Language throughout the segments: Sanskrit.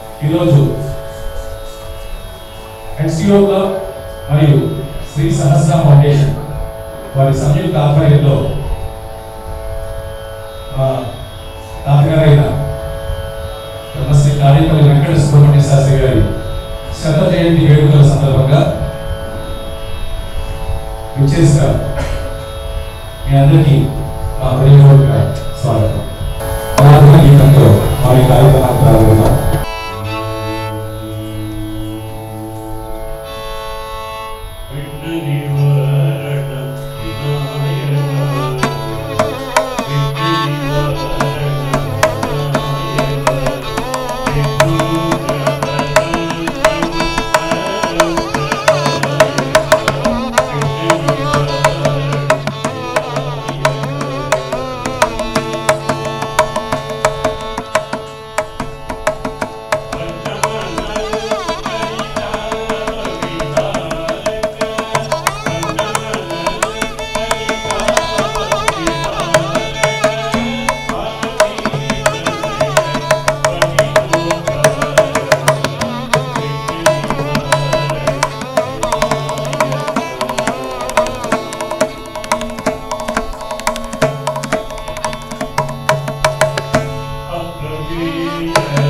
ఈరోజు ఎన్సిఓ క్లబ్ మరియు శ్రీ సహస్ర ఫౌండేషన్ వారి సంయుక్త ఆధ్వర్యంలో తాతగారైన బ్రహ్మశ్రీ కార్యపల్లి వెంకట సుబ్రహ్మణ్య శాస్త్రి గారి శత జయంతి వేడుకల సందర్భంగా విచ్చేసిన మీ అందరికీ మా హృదయపూర్వక స్వాగతం. ఆరాధన గీతంతో మరి కార్యక్రమాన్ని ప్రారంభిద్దాం Música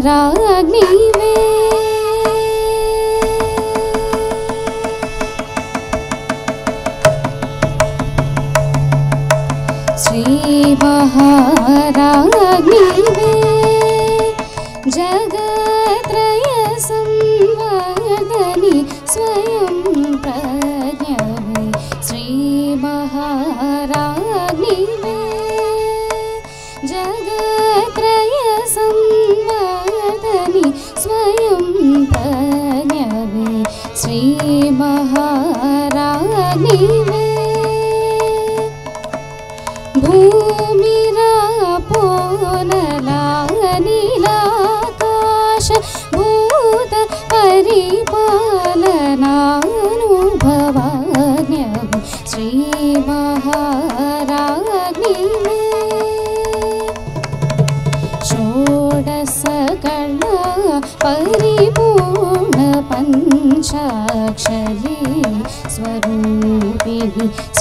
कराग्नि में। श्री महाराग्नि में।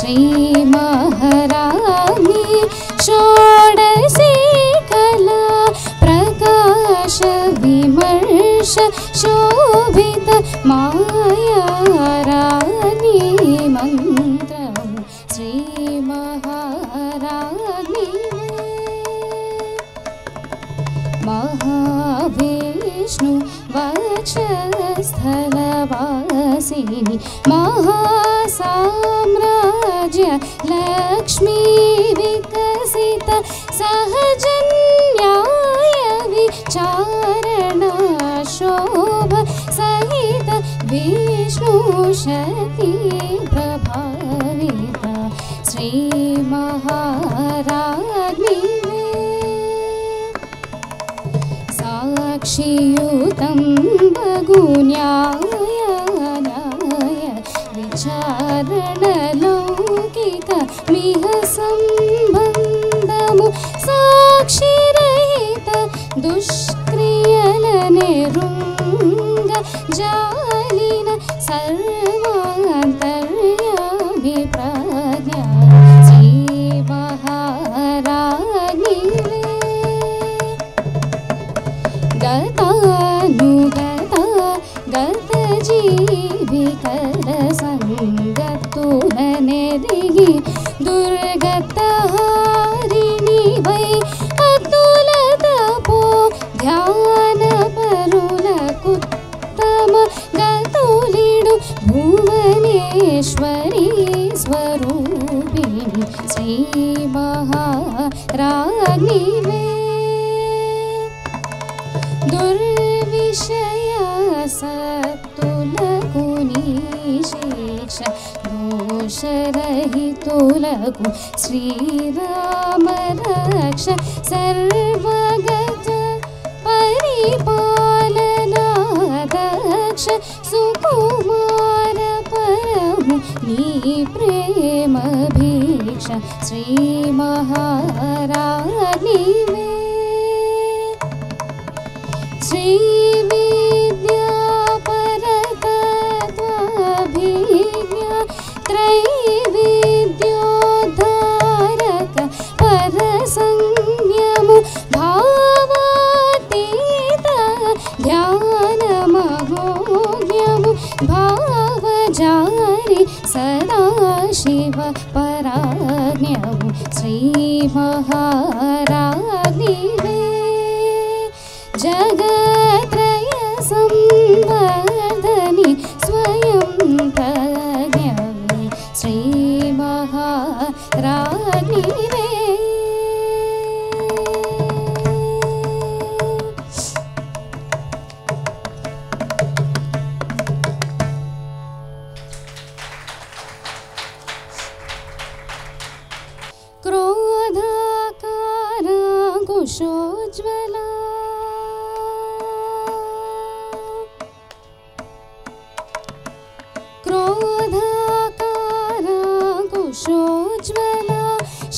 स्वरूपिणि श्रीमहाराणि षोडशी कला प्रकाश विमर्श शोभित मायाराणि मन्त्रं श्रीमहाराणि महाविष्णु वक्षस्थलवासिनि सहज लक्ष्मी विकसित सहजन्याय विचारणशोभ सहित विष्णु शती श्रीमहाराज्ञि साक्षियुतं बगुन्याय विचारण दुष्क्रियलनिरुङ्ग जालिन सर्व ुलु नििक्षोषरहि श्रीराम रक्ष सर्वगत परिपालना रक्ष सुकुमान परी प्रेमीक्ष श्री महारागी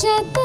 शत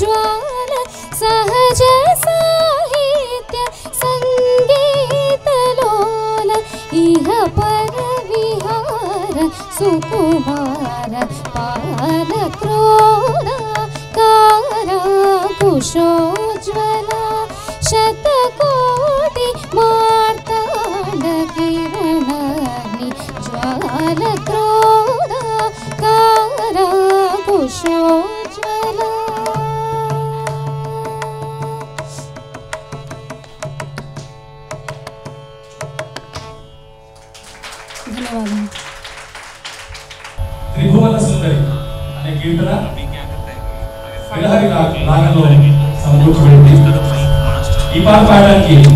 ज्वाल सहज साहित्य सङ्गीतलोल इह परविहार सुकुमार पाल para aqui.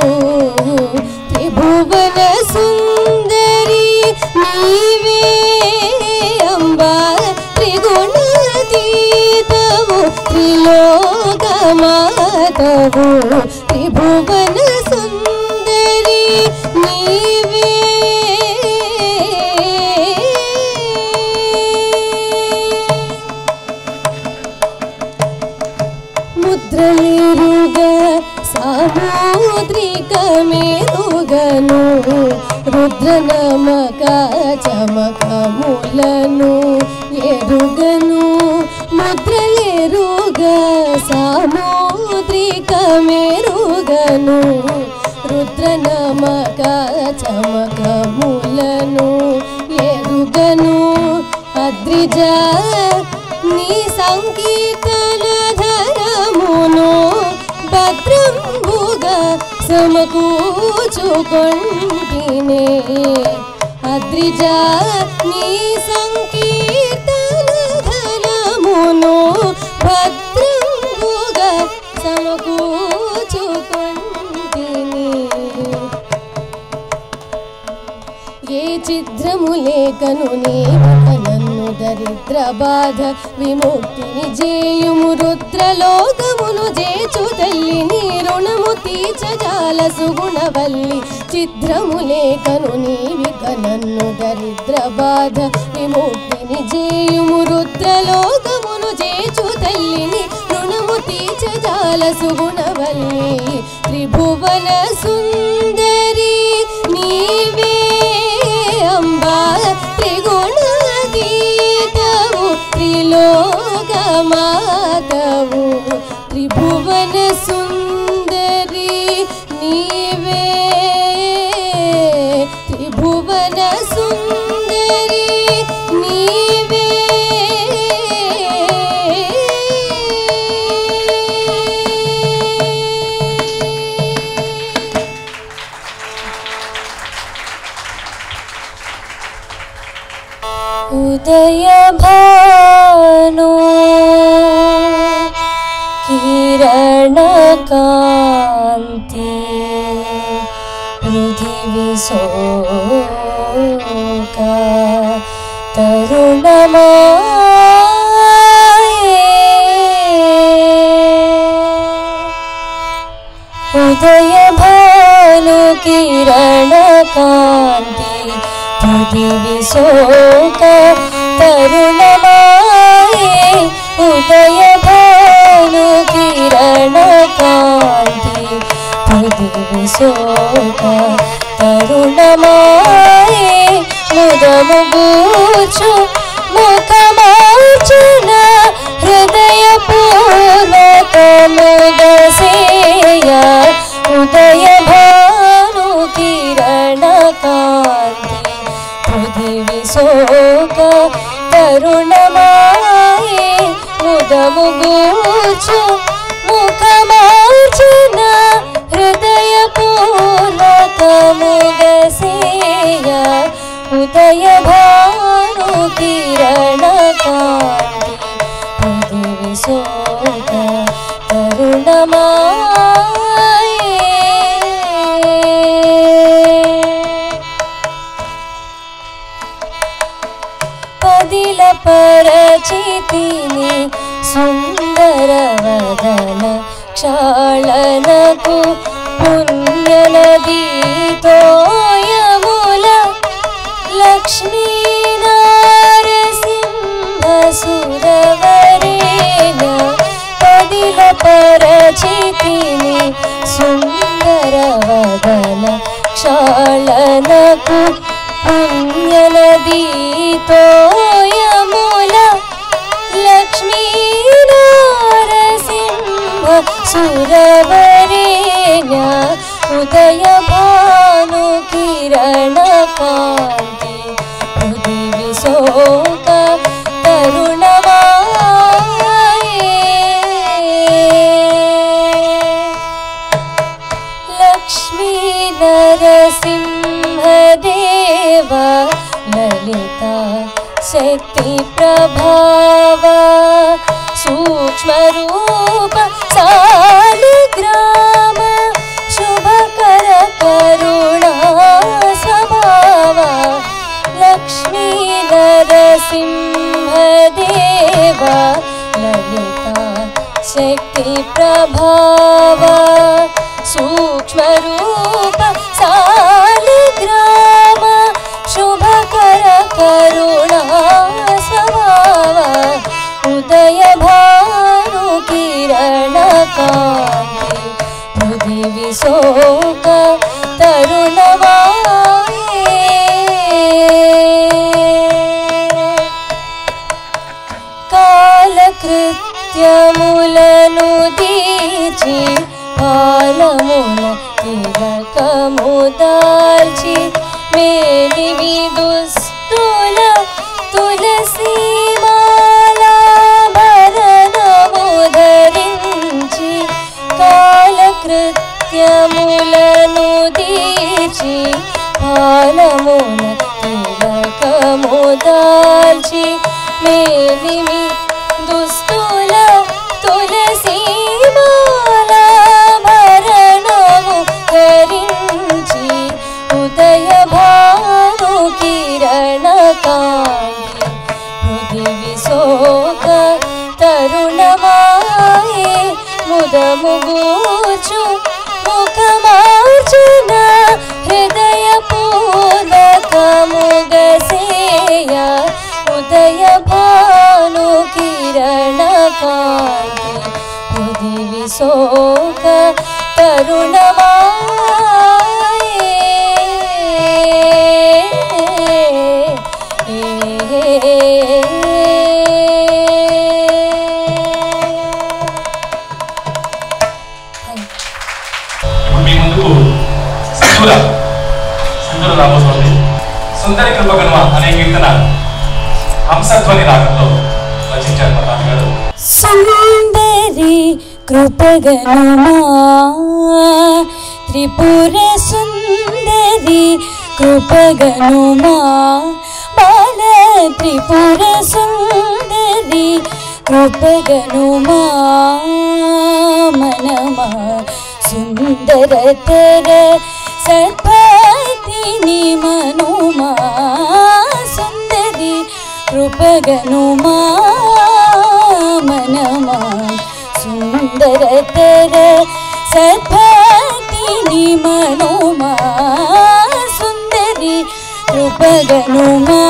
లోకమాతవు త్రిభువన సుందరి నీవే ముద్రలిరుగ సాముద్రిక మేరుగను రుద్ర రుద్రనమక చమకములను ఎరుగను ముద్రలిరుగ సాముద్రిక మేరుగను రుద్రనమక చమకములను ఎరుగను అద్రిజ నీ సంకీర్తన ధనమును భద్రంబుగా సమకూచుకొంటినే అద్రిజ నీ సంకీర్తన చిత్రము లేకను నన్ను దరిద్ర బాధ విముక్తిని జేయుము రుద్రలోకమును జేచు తల్లి నీ రుణము తీర్చజాల సుగుణవల్లి చిత్రము లేఖను నీవిక నన్ను దరిద్ర బాధ విముక్తిని జేయుము రుద్రలోకమును జేచు తల్లిని రుణము తీర్చజాల సుగుణవల్లి త్రిభువన సుందరి Oh. कति पृथ्वी सोका तरुणमा उदय भानु किरण कन्ति पृथ्वी सोका तरुणमा उदय కుశోక తరుణమాయే ముదము గూచు शाळनकु पुण्यलदीतोयमूलं लक्ष्मी नारसिंहसुरवरेण कविरपरचिति सुन्दरकु पुण्यनदीतो उदय किरण कृत्यमुलनुदीचि आलमुल नो नक्तिलकमोदा जी मेदिलसीमाला भरोधनीजी काल कृत्यमुलनुदिजी कालमुखिल कमोदा గము హంసధ్వని రాగంలో రచించారు మా నాన్నగారు సుందరి కృపగణమా త్రిపుర సుందరి కృపగణమా బాల త్రిపుర సుందరి కృపగణమా మనమా സുന്ദരതര സത്പതിനി മനുമാ കൃപകനുമാനമായി സുന്ദരതര സഭക്തിനി മനുമാ സുന്ദരി കൃപകനുമാ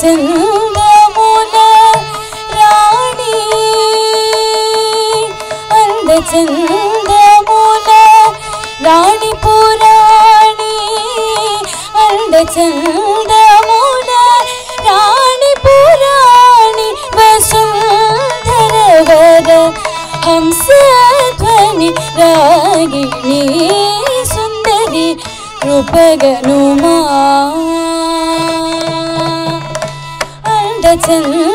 ചന്ദ്ര అందచందముల రాణి పురాణి అందచందముల రాణి పురాణి వసుంధరవర హంసధ్వని రాగిణి సుందరి కృపగనుమా అందచందముల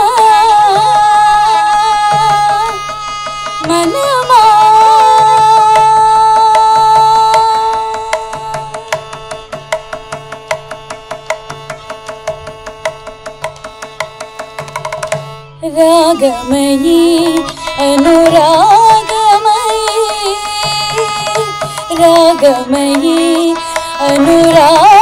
गमी अनुरागमी रागमी अनुराग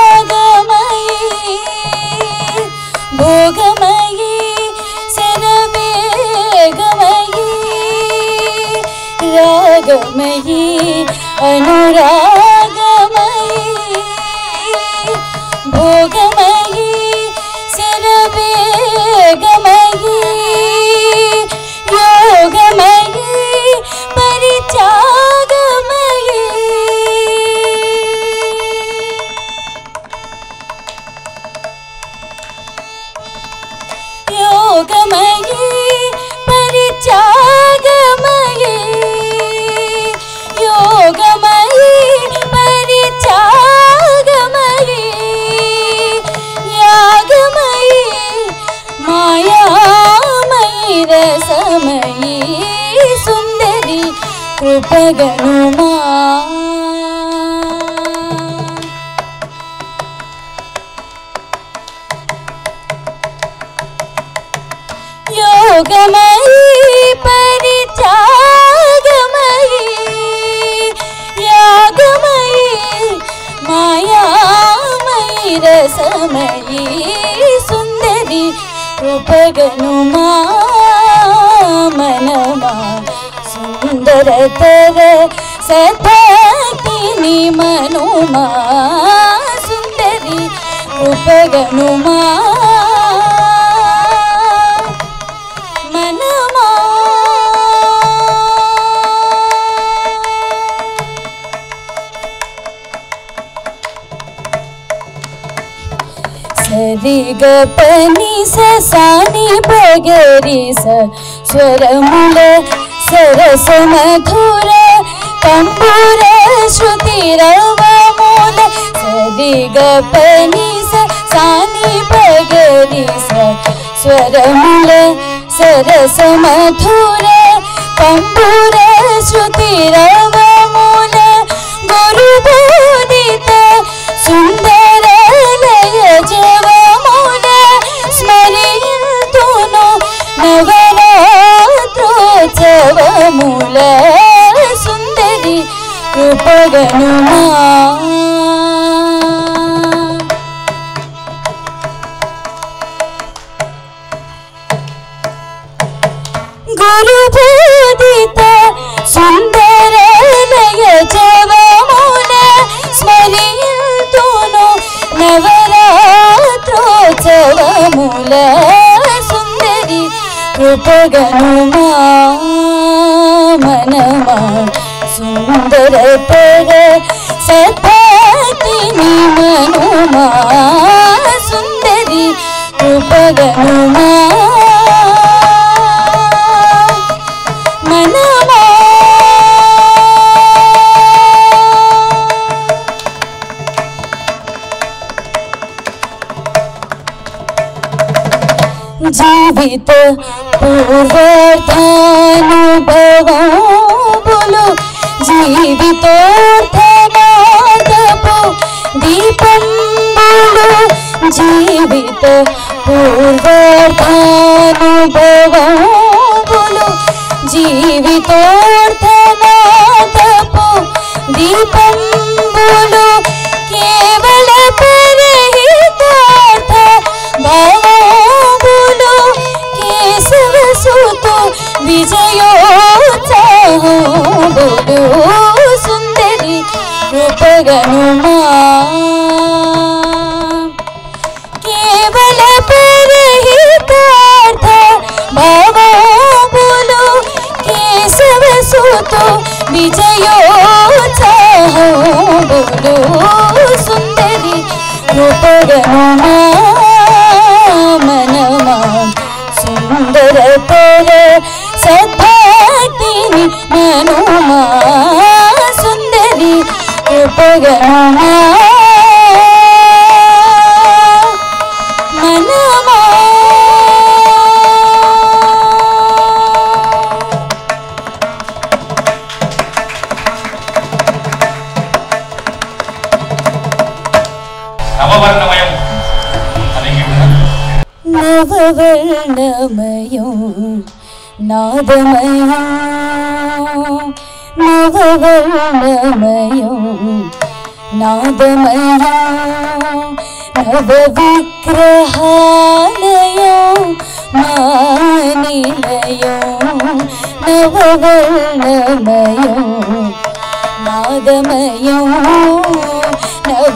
मधुर कम्बुर श्रुतिरवमूल सरिगपनि स सानि पगनि स स्वरमूल सरस मधुर कम्बुर श्रुतिरव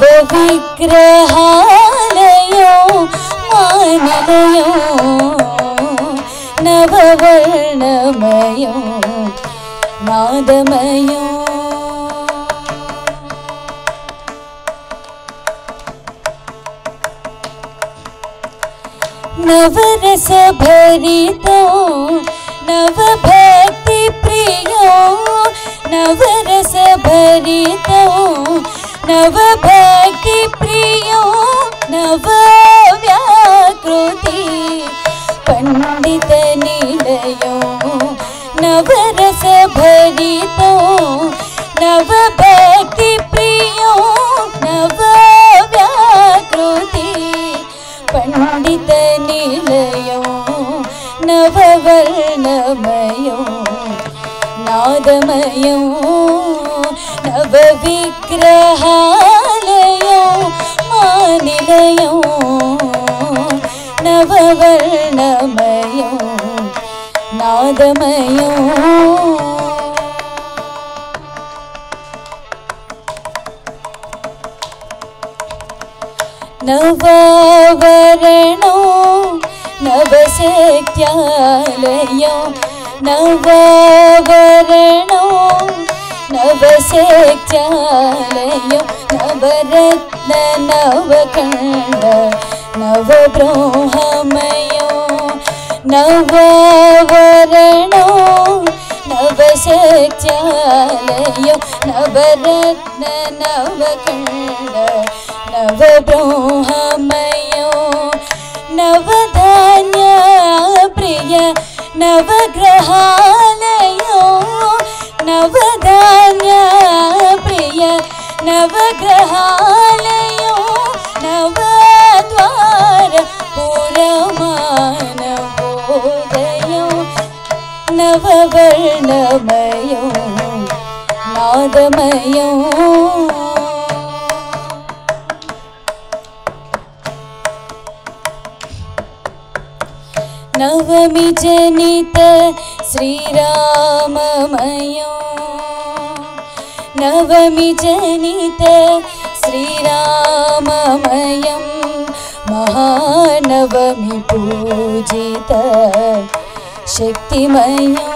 नवविग्रहालयो मानमयो नववर्णमयो नादमयो। नवरसभरितो नवभक्तिप्रियो नवरसभरितो प्रियो नवरस भरितो नवभक्ति प्रियो नवव्याकृति पण्डित निलयो नवरस भरितो नवभक्ति प्रियो नवव्याकृति पण्डित निलयो नववर्णमयो नादमयो നവവിഗ്രഹാലയോ മാനിലയോ നവവർണമയോ നാദമയോ. നവവരണോ നവശക്യാലയോ നവവരണോ नवशक्त्यालयो नवरत्न नवखण्ड नवब्रोहमयो नववरणो नवशक्त्यालयो नवरत्न नवखण्ड नवब्रोहमयो नवधान्य प्रिय नवग्रहालयो प्रिय नवग्रहालयो नवद्वार पुरमानवोदयो नववर्णमयो नादमयो। नवमि जनित श्रीराममयो नवमि जनित श्रीराममयं महानवमि पूजित शक्तिमयो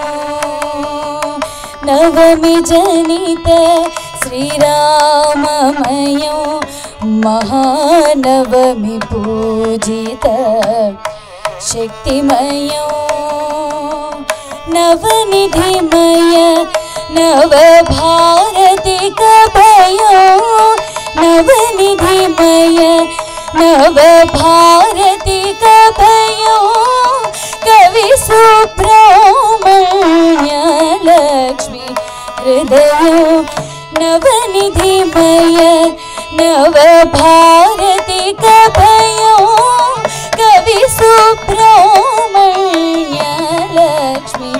नवमि जनित श्रीराममयो महानवमि पूजित शक्तिमयो नवनिधिमय नव भारती कभयो नव निधिमय नव भारती कभयो कवि सुब्रह्मण्य लक्ष्मी हृदय। नव निधिमय नव भारती कभयो कवि सुब्रह्मण्य लक्ष्मी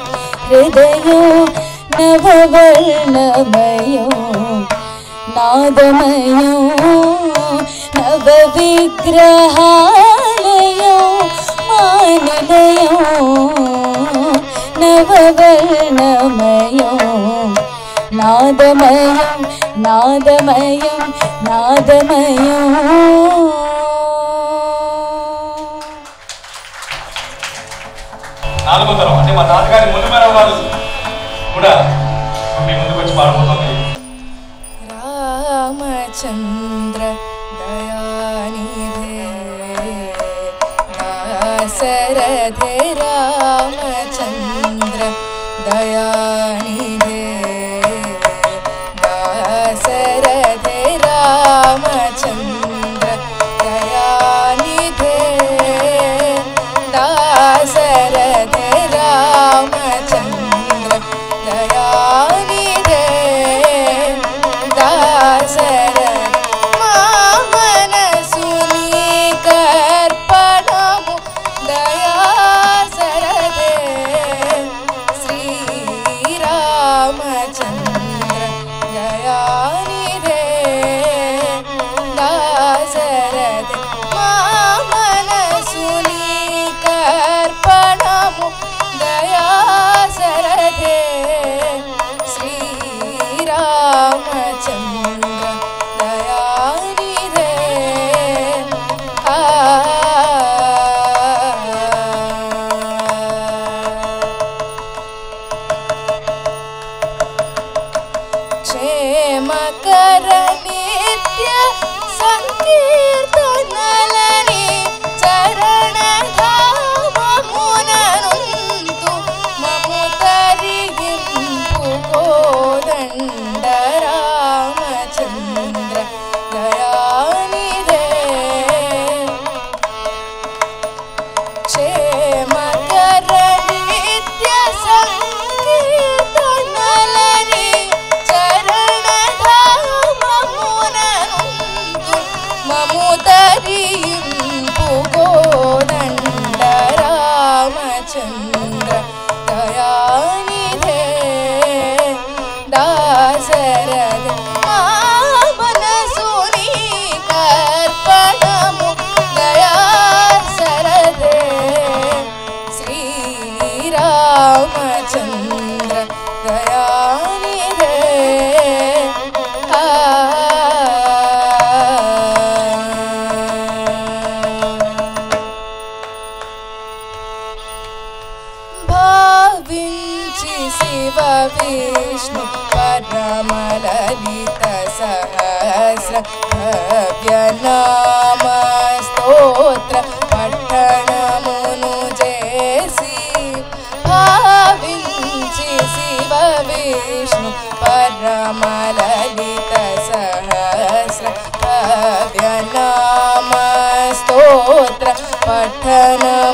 हृदय। నభవర్ణమయం నాదమయం నవ విగ్రహాలయం మానిదయం నవవర్ణమయం నాదమయం నాదమయం నాదమయం నాలుగో తరం. అంటే మా తాతగారి ముందు వారు కూడా रामचन्द्र दयानिधे दासरथे रामचन्द्र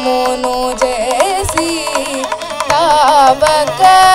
मनो जैसी ग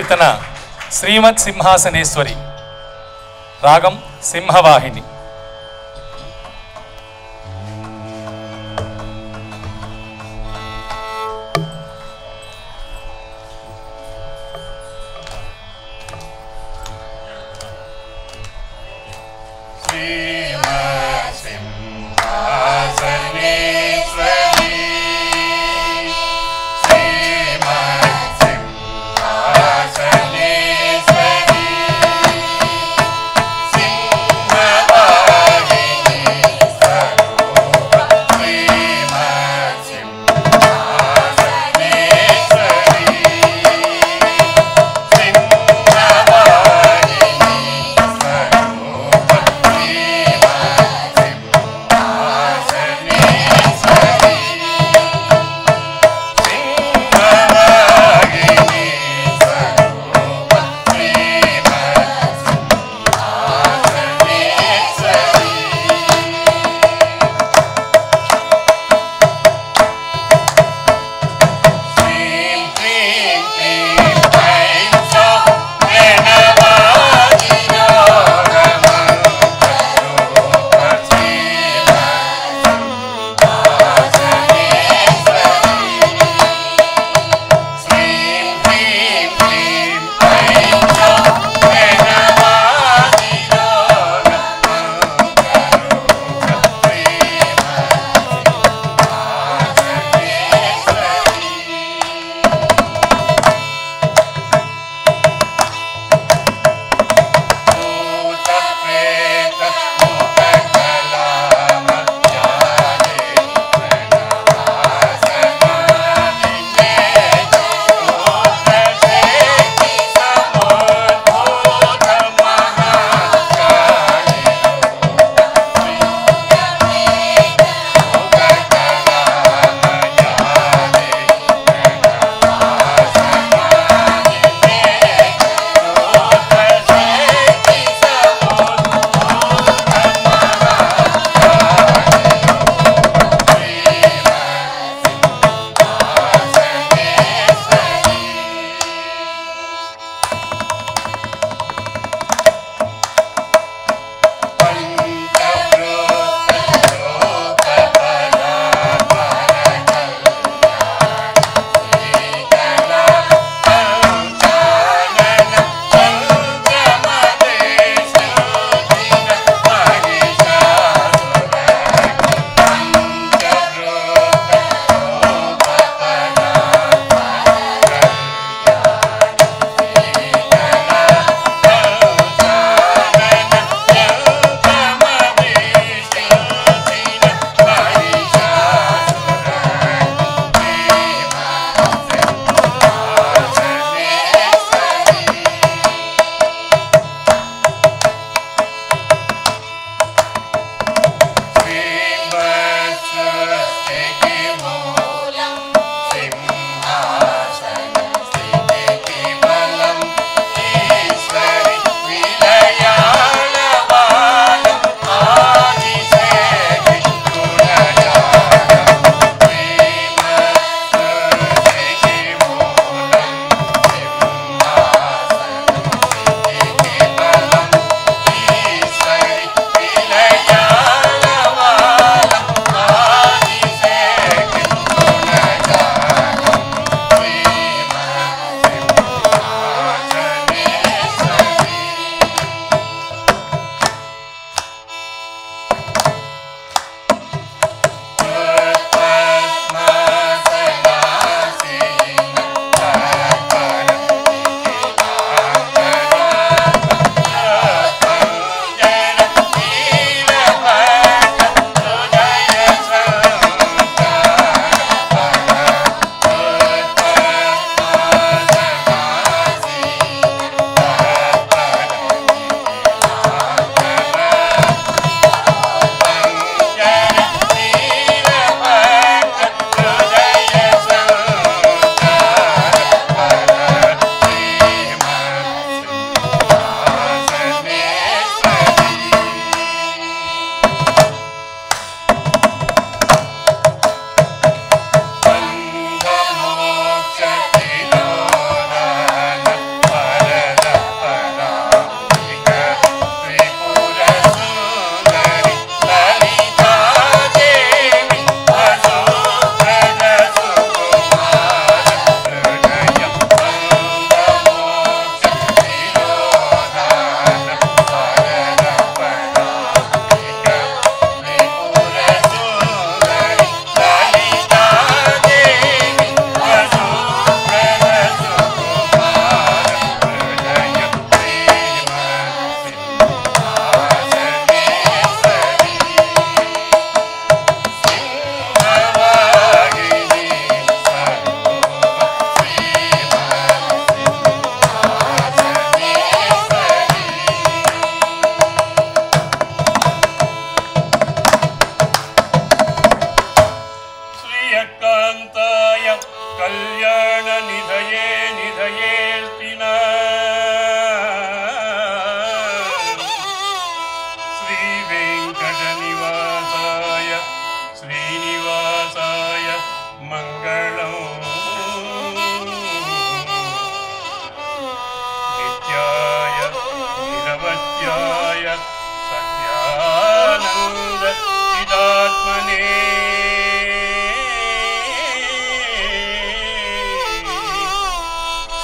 కీర్తన శ్రీమత్ సింహాసనేశ్వరి రాగం సింహవాహిని.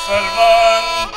सर्वान्तरात्मने